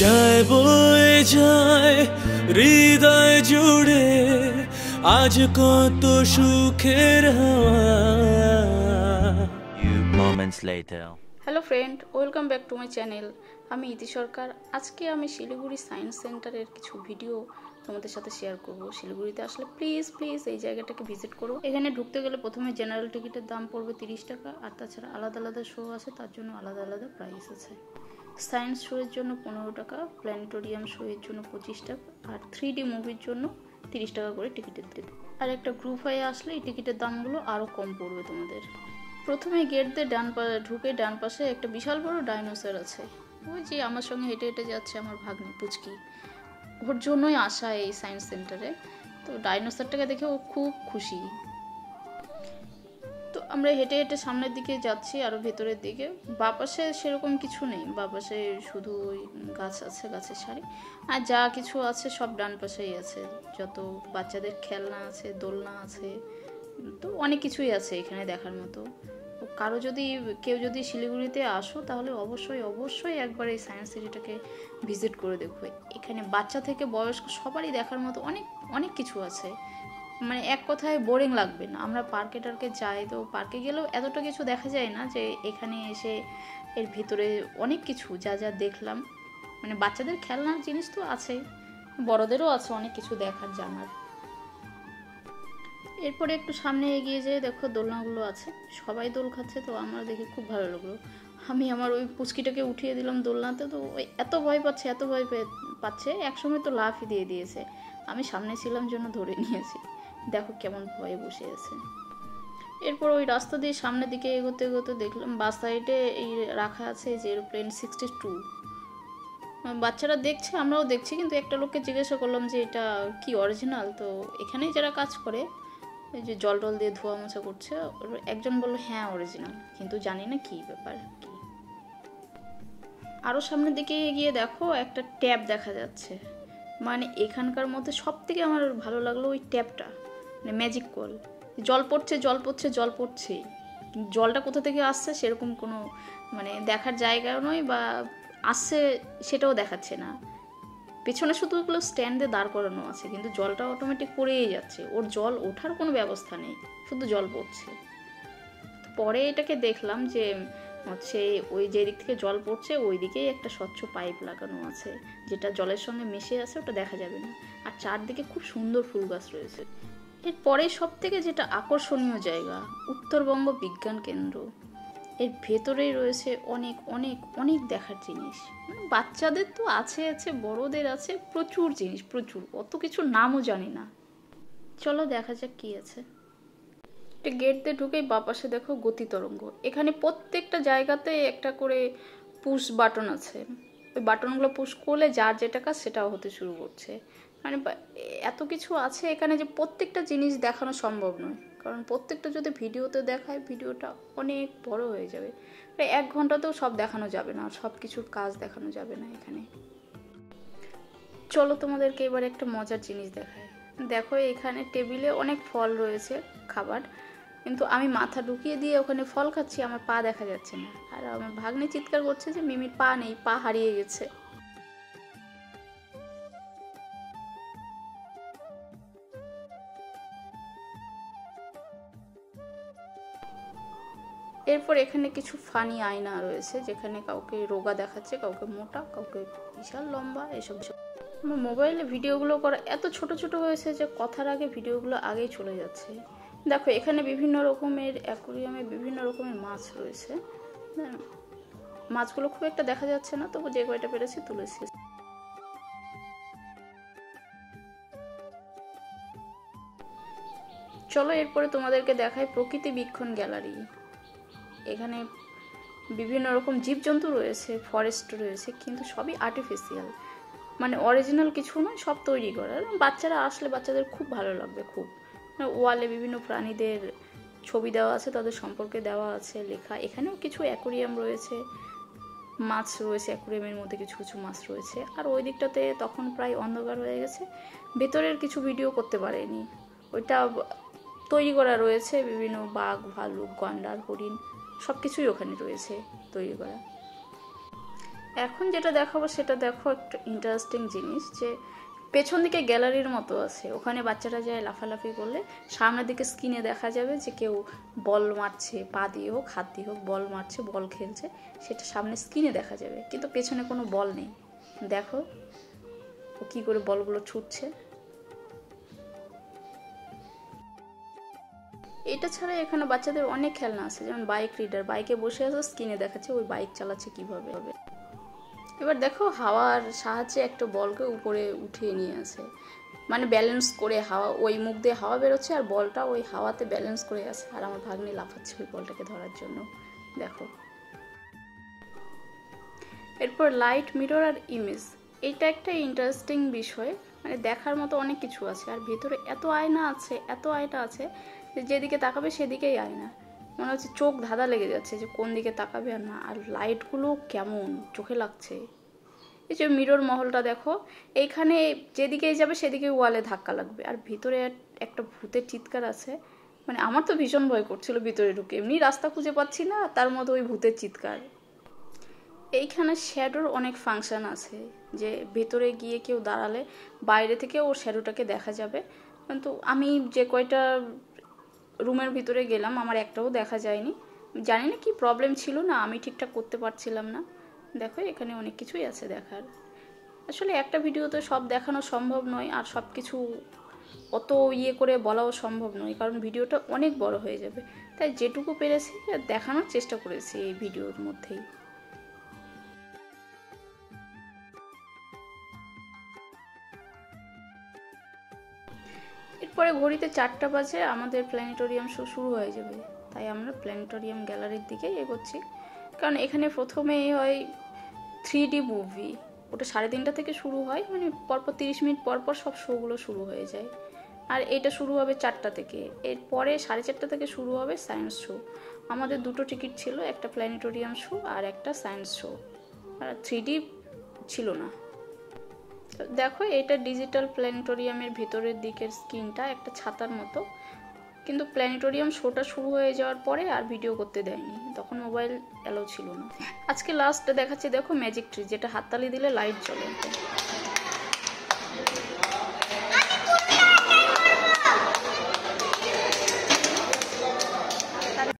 যায় বয়ে যায় হৃদয় জুড়ে আজ কত সুখের. Hello friend welcome back to my channel আমি ইতি সরকার। আজকে আমি শিলিগুড়ি সায়েন্স সেন্টারের কিছু ভিডিও তোমাদের সাথে শেয়ার করব। শিলিগুড়িতে আসলে প্লিজ প্লিজ এই জায়গাটাকে ভিজিট করো। এখানে ঢুকতে গেলে প্রথমে জেনারেল টিকিটের দাম পড়বে তিরিশ টাকা আর তাছাড়া আলাদা আলাদা শো আছে তার জন্য আলাদা আলাদা প্রাইস আছে। সায়েন্স শোয়ের জন্য পনেরো টাকা, প্ল্যানেটোরিয়াম শোয়ের জন্য পঁচিশ টাকা, আর থ্রি ডি মুভির জন্য তিরিশ টাকা করে টিকিটের দেবে আর একটা গ্রুপ হয়ে আসলে এই টিকিটের দামগুলো আরও কম পড়বে তোমাদের। প্রথমে গেট দিয়ে ডান পা ঢুকে ডান পাশে একটা বিশাল বড় ডাইনোসর আছে। ওই যে আমার সঙ্গে হেঁটে হেঁটে যাচ্ছে আমার ভাগ্নি পুচকি। ওর জন্যই আসা এই সায়েন্স সেন্টারে তো ডাইনোসরটাকে দেখে ও খুব খুশি। আমরা হেঁটে হেঁটে সামনের দিকে যাচ্ছি আরও ভেতরের দিকে। বাপাশে সেরকম কিছু নেই। বাপাশে শুধু ওই গাছ আছে, গাছের সারি। আর যা কিছু আছে সব ডান পাশেই আছে। যত বাচ্চাদের খেলনা আছে, দোলনা আছে, তো অনেক কিছুই আছে এখানে দেখার মতো। কারও যদি, কেউ যদি শিলিগুড়িতে আসো, তাহলে অবশ্যই অবশ্যই একবার এই সায়েন্স সিটিটাকে ভিজিট করে দেখো এখানে বাচ্চা থেকে বয়স্ক সবারই দেখার মতো অনেক অনেক কিছু আছে। মানে এক কথায় বোরিং লাগবে না। আমরা পার্কে টার্কে যাই, তো পার্কে গেলেও এতটা কিছু দেখা যায় না যে এখানে এসে এর ভিতরে অনেক কিছু যা যা দেখলাম। মানে বাচ্চাদের খেলনার জিনিস তো আছেই, বড়দেরও আছে অনেক কিছু দেখার জানার। এরপরে একটু সামনে এগিয়ে যেয়ে দেখো দোলনাগুলো আছে, সবাই দোল খাচ্ছে তো আমার দেখে খুব ভালো লাগল। আমি আমার ওই পুচকিটাকে উঠিয়ে দিলাম দোলনাতে, তো ওই এত ভয় পাচ্ছে, এত ভয় পাচ্ছে, একসময় তো লাফই দিয়ে দিয়েছে। আমি সামনে ছিলাম জন্য ধরে নিয়েছি। দেখো কেমন ভয়ে বসে আছে। এরপর ওই রাস্তা দিয়ে সামনের দিকে এগোতে এগোতে দেখলাম বাস সাইডে এই রাখা আছে যে এরোপ্লেন সিক্সটি টু। বাচ্চারা দেখছে, আমরাও দেখছি, কিন্তু একটা লোককে জিজ্ঞাসা করলাম যে এটা কি অরিজিনাল? তো এখানেই যারা কাজ করে, এই যে জল টল দিয়ে ধোয়া মোছা করছে একজন বলল হ্যাঁ অরিজিনাল। কিন্তু জানি না কি ব্যাপার, কি? আরও সামনের দিকে গিয়ে দেখো, একটা ট্যাব দেখা যাচ্ছে। মানে এখানকার মধ্যে সব থেকে আমার ভালো লাগল ওই ট্যাবটা মানে ম্যাজিক কল জল পড়ছে জল পড়ছে, জল কিন্তু জলটা কোথা থেকে আসছে সেরকম কোনো মানে দেখার জায়গাও নয় বা আসছে সেটাও দেখাচ্ছে না। পেছনে শুধু ওগুলো স্ট্যান্ডে দাঁড় করানো আছে, কিন্তু জলটা অটোমেটিক পড়েই যাচ্ছে। ওর জল ওঠার কোনো ব্যবস্থা নেই, শুধু জল পড়ছে। পরে এটাকে দেখলাম যে হচ্ছে ওই যে দিক থেকে জল পড়ছে ওই দিকেই একটা স্বচ্ছ পাইপ লাগানো আছে, যেটা জলের সঙ্গে মিশে আছে, ওটা দেখা যাবে না। আর চারদিকে খুব সুন্দর ফুল গাছ রয়েছে। এরপরে সব থেকে যেটা আকর্ষণীয় জায়গা, উত্তরবঙ্গ বিজ্ঞান কেন্দ্র। এর ভেতরেই রয়েছে অনেক অনেক অনেক দেখার জিনিস। মানে বাচ্চাদের তো আছে আছে, বড়দের আছে প্রচুর জিনিস, প্রচুর। অত কিছু নামও জানি না। চলো দেখা যাক কি আছে। একটা গেট দিয়ে ঢুকেই বাপাশে দেখো গতি তরঙ্গ। এখানে প্রত্যেকটা জায়গাতে একটা করে পুশ বাটন আছে। ওই বাটনগুলো পুশ করলে যার যেটা কাজ সেটাও হতে শুরু করছে। মানে এত কিছু আছে এখানে যে প্রত্যেকটা জিনিস দেখানো সম্ভব নয়। কারণ প্রত্যেকটা যদি ভিডিওতে দেখায়, ভিডিওটা অনেক বড় হয়ে যাবে। প্রায় এক ঘন্টাতেও সব দেখানো যাবে না সব কিছুর কাজ দেখানো যাবে না এখানে। চলো তোমাদেরকে এবার একটা মজার জিনিস দেখায় দেখো, এখানে টেবিলে অনেক ফল রয়েছে, খাবার। কিন্তু আমি মাথা ঢুকিয়ে দিয়ে ওখানে ফল খাচ্ছি, আমার পা দেখা যাচ্ছে না। আর আমার ভাগ্নে চিৎকার করছে যে, মিমির পা নেই, পা হারিয়ে গেছে। এরপর এখানে কিছু ফানি আয়না রয়েছে যেখানে কাউকে রোগা দেখাচ্ছে কাউকে মোটা কাউকে বিশাল লম্বা এসব আমার মোবাইলে ভিডিওগুলো করা এত ছোট ছোট হয়েছে যে কথার আগে ভিডিওগুলো আগেই চলে যাচ্ছে। দেখো এখানে বিভিন্ন রকমের অ্যাকোরিয়ামে বিভিন্ন রকমের মাছ রয়েছে। হ্যাঁ, মাছগুলো খুব একটা দেখা যাচ্ছে না তবু যে কয়টা পেরেছি তুলেছি। চলো এরপরে তোমাদেরকে দেখায় প্রকৃতি বীক্ষণ গ্যালারি। এখানে বিভিন্ন রকম জীবজন্তু রয়েছে ফরেস্ট রয়েছে, কিন্তু সবই আর্টিফিশিয়াল মানে অরিজিনাল কিছু নয়, সব তৈরি করা। বাচ্চারা আসলে বাচ্চাদের খুব ভালো লাগবে, খুব। মানে ওয়ালে বিভিন্ন প্রাণীদের ছবি দেওয়া আছে, তাদের সম্পর্কে দেওয়া আছে, লেখা। এখানেও কিছু অ্যাকোরিয়াম রয়েছে, মাছ রয়েছে অ্যাকোরিয়ামের মধ্যে কিছু কিছু মাছ রয়েছে। আর ওই দিকটাতে তখন প্রায় অন্ধকার হয়ে গেছে। ভেতরের কিছু ভিডিও করতে পারেনি। ওইটা তৈরি করা রয়েছে বিভিন্ন বাঘ, ভালুক, গন্ডার, হরিণ। সব কিছুই ওখানে রয়েছে তৈরি করা। এখন যেটা দেখাবো সেটা দেখো একটা ইন্টারেস্টিং জিনিস যে পেছন দিকে গ্যালারির মতো আছে। ওখানে বাচ্চারা যায় লাফালাফি করলে সামনের দিকে স্ক্রিনে দেখা যাবে যে কেউ বল মারছে, পা দিয়ে হোক, হাত দিয়ে হোক বল মারছে বল খেলছে, সেটা সামনে স্ক্রিনে দেখা যাবে। কিন্তু পেছনে কোনো বল নেই। দেখো ও কী করে বলগুলো ছুটছে। এটা ছাড়া এখানে বাচ্চাদের অনেক খেলনা আছে, যেমন বাইক রিডার বাইকে বসে আছে স্ক্রিনে দেখাচ্ছে ওই বাইক চালাচ্ছে কীভাবে। হবে এবার দেখো হাওয়ার সাহায্যে একটা বলকে উপরে উঠিয়ে নিয়ে আসে। মানে ব্যালেন্স করে হাওয়া, ওই মুখ দিয়ে হাওয়া বেরোচ্ছে আর বলটা ওই হাওয়াতে ব্যালেন্স করে আছে আর আমার ভাগ্নি লাফাচ্ছে ওই বলটাকে ধরার জন্য। দেখো। এরপর লাইট মিরর আর ইমেজ এটা একটা ইন্টারেস্টিং বিষয়। মানে দেখার মতো অনেক কিছু আছে। আর ভেতরে এত আয়না আছে, এত আয়না আছে যেদিকে তাকাবে সেদিকেই আয়না মনে হচ্ছে চোখ ধাঁধা লেগে যাচ্ছে যে কোন দিকে তাকাবে আর না। আর লাইটগুলো কেমন? চোখে লাগছে। এই যে মিরর মহলটা দেখো, এইখানে যেদিকেই যাবে সেদিকে ওয়ালে ধাক্কা লাগবে। আর ভিতরে একটা ভূতের চিৎকার আছে। মানে আমার তো ভীষণ ভয় করছিল ভিতরে ঢুকে। এমনি রাস্তা খুঁজে পাচ্ছি না, তার মতো ওই ভূতের চিৎকার। এইখানে শ্যাডোর অনেক ফাংশন আছে। যে ভেতরে গিয়ে কেউ দাঁড়ালে বাইরে থেকে ওর শ্যাডোটাকে দেখা যাবে। কিন্তু আমি যে কয়টা রুমের ভিতরে গেলাম, আমার একটাও দেখা যায়নি। জানি না কি প্রবলেম ছিল না, আমি ঠিকঠাক করতে পারছিলাম না। দেখো, এখানে অনেক কিছুই আছে দেখার। আসলে একটা ভিডিওতে সব দেখানো সম্ভব নয়, আর সব কিছু অত ইয়ে করে বলাও সম্ভব নয়, কারণ ভিডিওটা অনেক বড় হয়ে যাবে। তাই যেটুকু পেরেছি, দেখানোর চেষ্টা করেছি এই ভিডিওর মধ্যেই। এরপরে ঘড়িতে চারটা বাজে আমাদের প্ল্যানেটোরিয়াম শো শুরু হয়ে যাবে। তাই আমরা প্ল্যানেটোরিয়াম গ্যালারির দিকেই এগোচ্ছি। কারণ এখানে প্রথমেই হয় থ্রি ডি মুভি। ওটা সাড়ে তিনটা থেকে শুরু হয় মানে পরপর তিরিশ মিনিট পরপর সব শোগুলো শুরু হয়ে যায়। আর এটা শুরু হবে চারটা থেকে। এরপরে সাড়ে চারটা থেকে শুরু হবে সায়েন্স শো। আমাদের দুটো টিকিট ছিল, একটা প্ল্যানেটোরিয়াম শো আর একটা সায়েন্স শো। আর থ্রি ডি ছিল না। দেখো, এটা ডিজিটাল প্ল্যানেটোরিয়ামের ভেতরের দিকের স্ক্রিনটা, একটা ছাতার মতো। কিন্তু প্ল্যানেটোরিয়াম শোটা শুরু হয়ে যাওয়ার পরে আর ভিডিও করতে দেয়নি। তখন মোবাইল অ্যালো ছিল না। আজকে লাস্ট দেখাচ্ছি, দেখো ম্যাজিক ট্রি যেটা হাততালি দিলে লাইট জ্বলে।